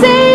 say